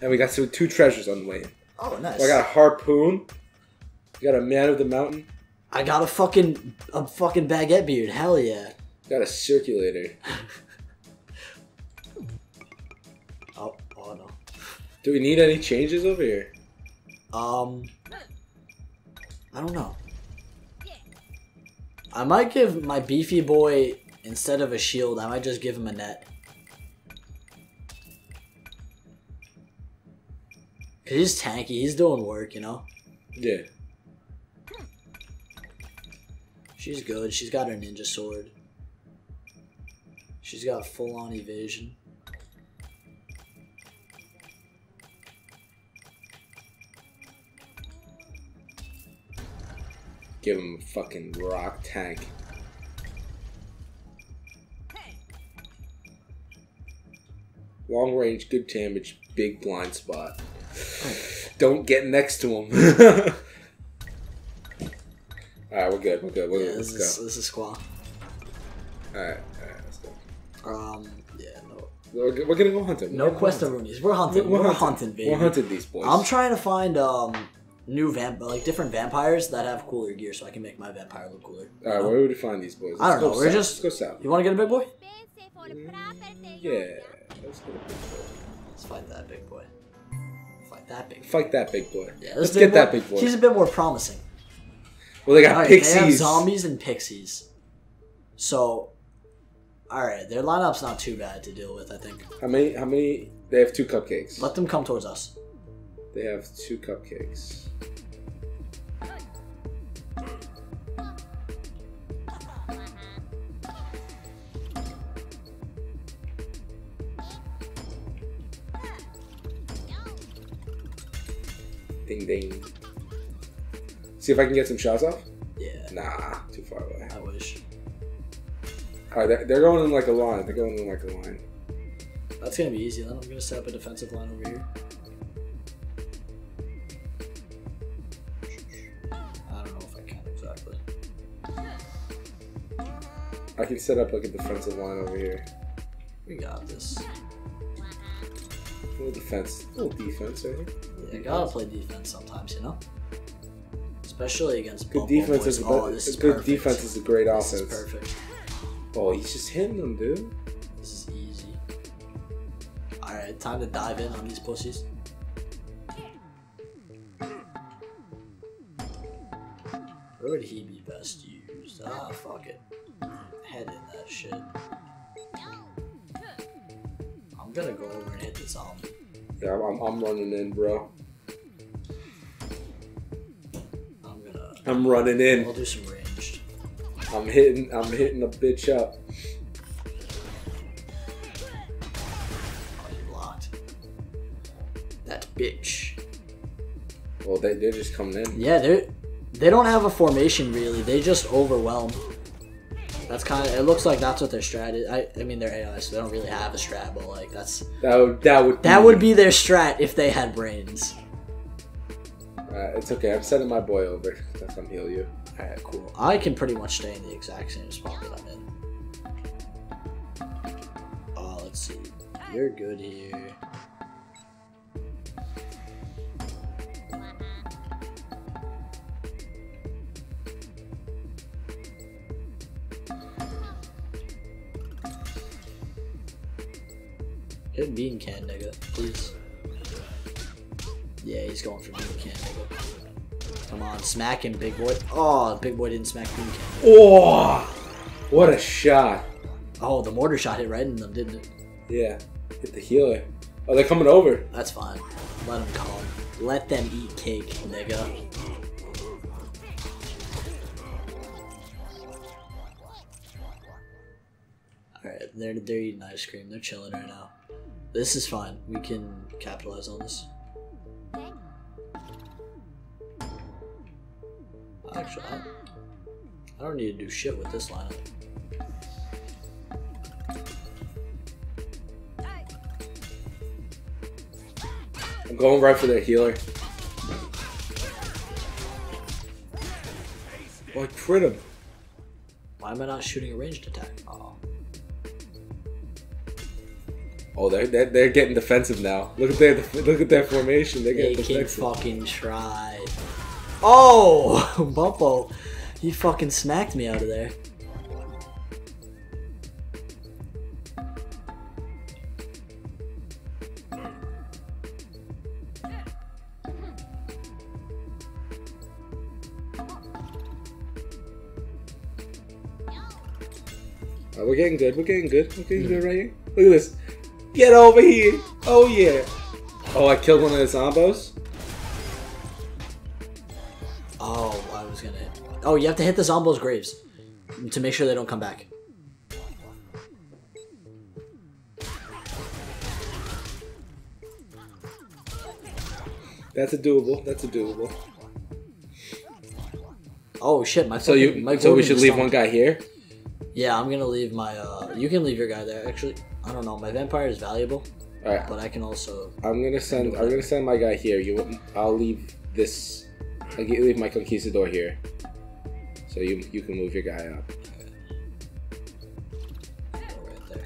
And we got two, two treasures on the way. Oh, nice. I got a harpoon. We got a man of the mountain. I got a fucking a fucking baguette beard. Hell yeah. Got a circulator. Oh, oh no. Do we need any changes over here? Um, I don't know. I might give my beefy boy instead of a shield. I might just give him a net. He's tanky. He's doing work, you know. Yeah. She's good. She's got her ninja sword. She's got full on evasion. Give him a fucking rock tank. Long range, good damage, big blind spot. Don't get next to him. Alright, we're good, we're good. We're, Yeah, let's this is go. this is squaw. Alright, alright, let's go. Um, yeah, no, We're, we're gonna go hunting. no We're gonna quest of hunting. Roonies. We're hunting. We're, hunting, baby. We're hunting these boys. I'm trying to find um new vamp like different vampires that have cooler gear so I can make my vampire look cooler. Alright, know? where would we find these boys? I don't Let's go know, we're south. just- Let's go south. You want to get a big boy? Yeah. Let's go. Let's fight that big boy. Fight that big. Boy. Fight that big boy. Yeah, Let's get boy- that big boy. He's a bit more promising. well, they got Alright, They have pixies. zombies and pixies. So, all right, their lineup's not too bad to deal with. I think. How many? How many? They have two cupcakes. Let them come towards us. They have two cupcakes. See if I can get some shots off. Yeah, Nah, too far away. I wish. All right, they're, they're going in like a line. They're going in like a line. That's gonna be easy. Then I'm gonna set up a defensive line over here. I don't know if I can exactly. I can set up like a defensive line over here. We got this. A little defense, a little defense right here. You gotta play defense sometimes, you know. Especially against Good defense boys. is a oh, good, this is good perfect. defense is a great This offense. perfect. Oh, he's just hitting them, dude. This is easy. All right, time to dive in on these pussies. Where would he be best used? Ah, fuck it. Head in that shit. I'm gonna go over and hit the zombie. Yeah, I'm, I'm running in, bro. I'm running in. We'll do some ranged. I'm hitting. I'm hitting a bitch up. Oh, you blocked. That bitch. Well, they they're just coming in. Yeah, they they don't have a formation really. They just overwhelm. That's kind of. It looks like that's what their strat is. I, I mean, they're AI, so they don't really have a strat, but like that's That would that would that would be their strat if they had brains. Uh, it's okay. I'm sending my boy over. That's come heal you. All right, cool. I can pretty much stay in the exact same spot that I'm in. Oh, let's see. You're good here. Hit bean can, nigga, please. Yeah, he's going for bean can. Come on, smack him, big boy. Oh, big boy didn't smack bean can. Oh, what a shot! Oh, the mortar shot hit right in them, didn't it? Yeah, hit the healer. Oh, they're coming over. That's fine. Let them come. Let them eat cake, nigga. Alright, they're, they're eating ice cream. They're chilling right now. This is fine. We can capitalize on this. Actually, I, I don't need to do shit with this lineup. I'm going right for their healer. I crit him. Why am I not shooting a ranged attack? Oh. Oh, they're, they're they're getting defensive now. Look at their look at their formation. They're They getting can defensive. fucking try. Oh, Bumpo. He fucking smacked me out of there. Oh, we're getting good. We're getting good. We're getting good right here. Look at this. Get over here. Oh yeah. Oh, I killed one of the zombos. Oh, I was gonna. Oh, you have to hit the Zombo's graves to make sure they don't come back. That's a doable. That's a doable. Oh shit, my So fucking- you my so we should leave one guy here. Yeah, I'm gonna leave my. uh You can leave your guy there. Actually, I don't know. My vampire is valuable, All right. but I can also. I'm gonna send. I'm gonna send my guy here. You. I'll leave this. I'll leave my conquistador here. So you you can move your guy up. go right there.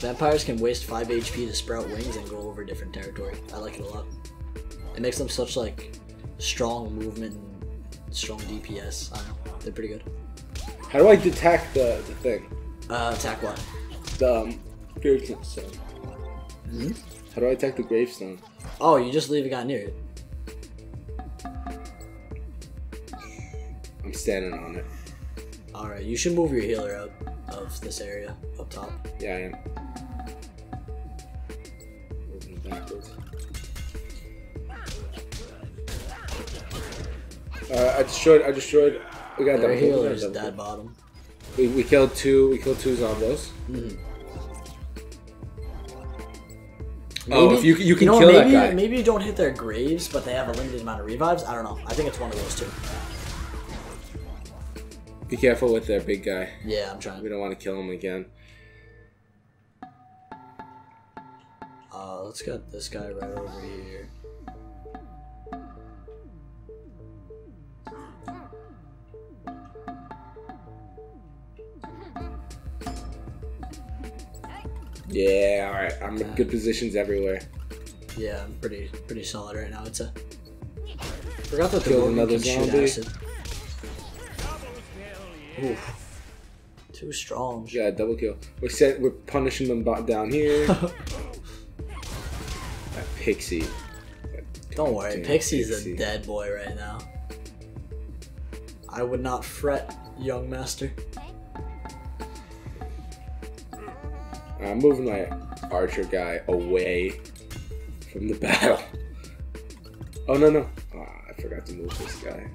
Vampires can waste 5 HP to sprout wings and go over different territory. I like it a lot. It makes them such like strong movement and strong DPS. I don't know. They're pretty good. How do I detect the the thing? Uh, attack what? The um, gravestone. Hmm? How do I attack the gravestone? Oh, you just leave a guy near it. I'm standing on it. Alright, you should move your healer out of this area up top. Yeah, I am. Moving backwards. Uh, I destroyed. I destroyed. We got Their double kill, we got healer's dead kill. bottom. We, we killed two. We killed two zombos. Oh, if you you can know, kill maybe, that guy. Maybe you don't hit their graves, but they have a limited amount of revives. I don't know. I think it's one of those two. Be careful with their big guy. Yeah, I'm trying. We don't want to kill him again. Uh, let's get this guy right over here. Yeah, all right. I'm in good positions everywhere. Yeah, I'm pretty pretty solid right now. It's a. Forgot that the Killed another zombie. Oof. Too strong. Yeah, double kill. We're set. We're punishing them down here. that pixie. That Don't worry, Pixie's Pixie. a dead boy right now. I would not fret, young master. I'm moving my archer guy away from the battle. Oh no no! Ah, I forgot to move this guy.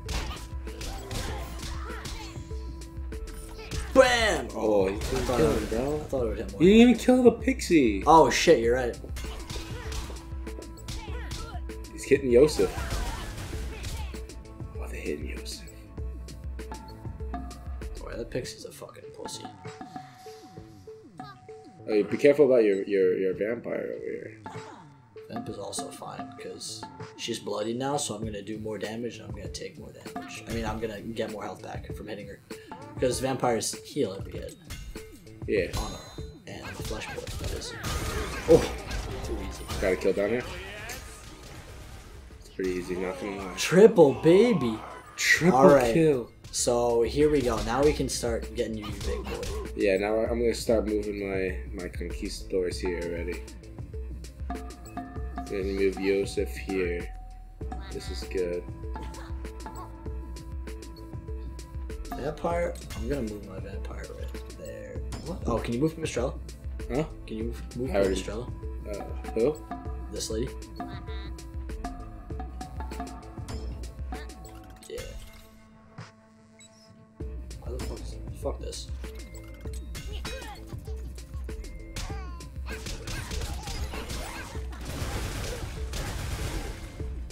Bam! Oh, he couldn't kill him, I thought it would hit more. He didn't even kill the pixie. Oh shit, you're right. He's hitting Yosef. Oh, they're hitting Yosef. Boy, that Pixie's a fucking pussy. Oh, be careful about your your your vampire over here. Vamp is also fine because she's bloody now, so I'm gonna do more damage and I'm gonna take more damage. I mean, I'm gonna get more health back from hitting her because vampires heal every hit Yeah, on her and the flesh boy. That is. Oh, too easy. Gotta kill down here. It's pretty easy, Nothing. gonna lie. Triple baby. Triple Alright. kill. So here we go. Now we can start getting you, big boy. Yeah, now I'm gonna start moving my my conquistadors here already. Gonna move Yosef here. This is good. Vampire. I'm gonna move my vampire right there. What? Oh, can you move Mistrella? Huh? Can you move, move already- Mistrella? Uh, who? This lady?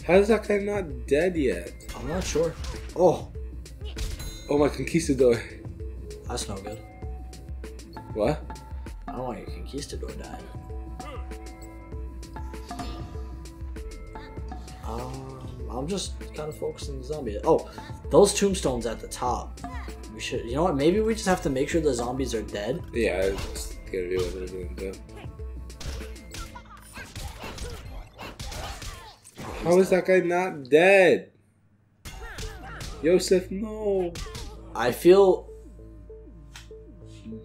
How is that guy not dead yet? I'm not sure. Oh, Oh, my conquistador. that's no good. What? I don't want your conquistador dying. Um, I'm just kind of focusing on the zombie. Oh, those tombstones at the top. We should. You know what? Maybe we just have to make sure the zombies are dead. Yeah, I just gotta do what they're How is that guy not dead? Yosef, no. I feel.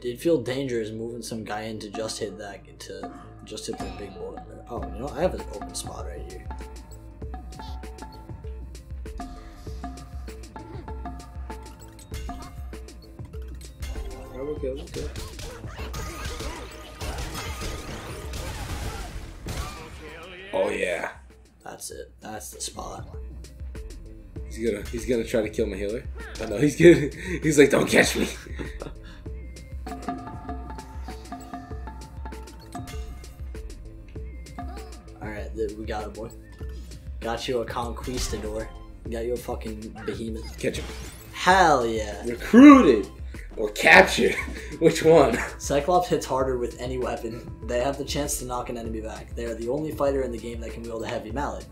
Did feel dangerous moving some guy in to just hit that to just hit the big board. Oh, you know I have an open spot right here. We're good. Oh yeah, That's it. That's the spot. he's gonna he's gonna try to kill my healer. Oh no, he's gonna he's like, don't catch me. All right, we got it, boy. Got you a conquistador. Got you a fucking behemoth. Catch him. Hell yeah. Recruited or captured. Which one? Cyclops hits harder with any weapon. They have the chance to knock an enemy back. They are the only fighter in the game that can wield a heavy mallet.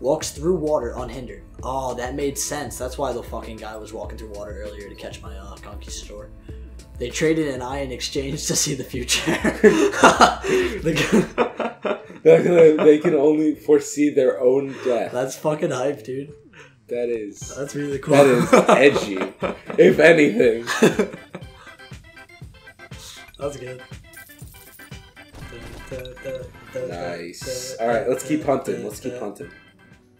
Walks through water unhindered. Oh, that made sense. That's why the fucking guy was walking through water earlier to catch my uh, conquistador. They traded an eye in exchange to see the future. The- They're they can only foresee their own death. That's fucking hype, dude. That is That's really cool. that is edgy, if anything. That's good. Nice. All right, let's keep hunting. Let's keep hunting.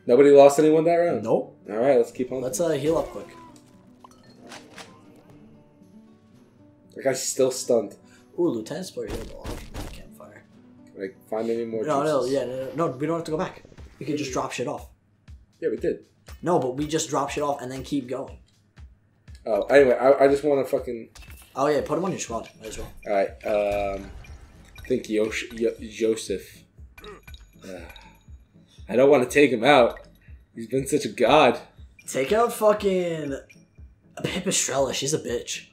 Nobody lost anyone that round. Nope. All right, let's keep hunting. Let's uh, heal up quick. That guy's still stunned. Ooh, Lieutenant Spore healed a lot from that campfire. Can I find any more? No, no, yeah, no, no, no, we don't have to go back. We can just drop shit off. Yeah, we did. No, but we just drop shit off and then keep going. Oh, anyway, I, I just want to fucking. Oh yeah, put him on your squad as well. All right. Um, I think Yosh, Yo- Joseph. Uh, I don't want to take him out. He's been such a god. Take out fucking Pipistrella. She's a bitch.